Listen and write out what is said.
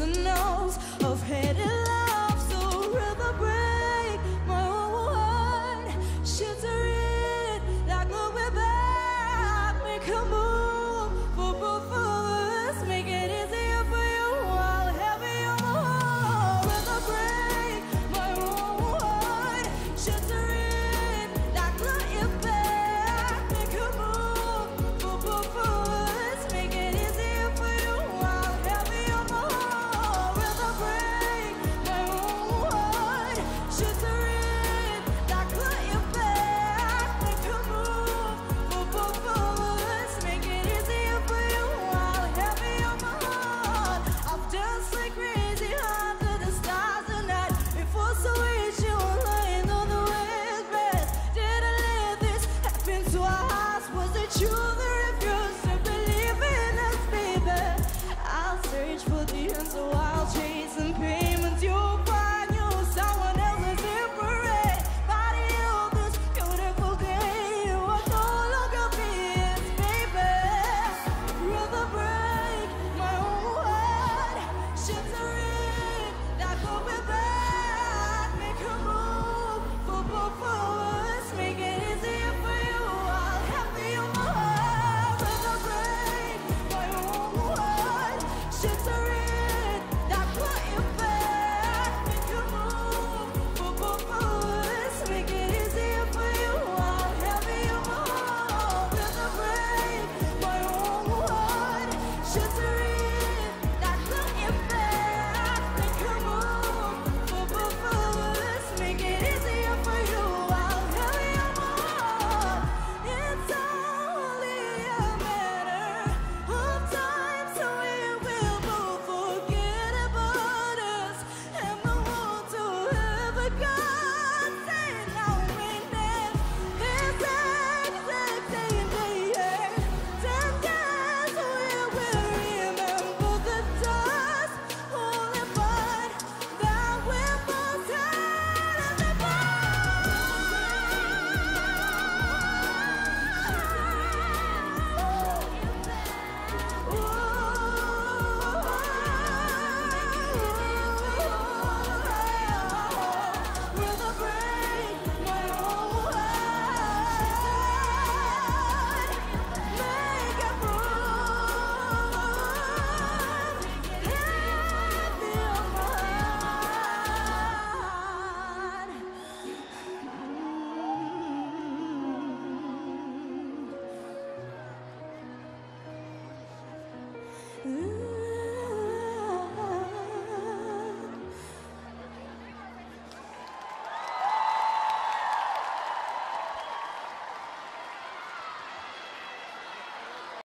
prisoners of headed